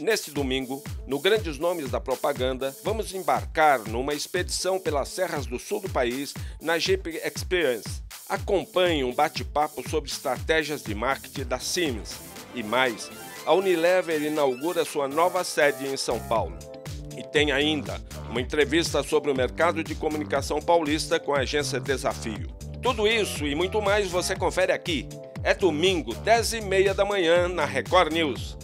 Neste domingo, no Grandes Nomes da Propaganda, vamos embarcar numa expedição pelas serras do sul do país na Jeep Experience. Acompanhe um bate-papo sobre estratégias de marketing da Siemens. E mais, a Unilever inaugura sua nova sede em São Paulo. E tem ainda uma entrevista sobre o mercado de comunicação paulista com a agência Desafio. Tudo isso e muito mais você confere aqui. É domingo, 10 e meia da manhã, na Record News.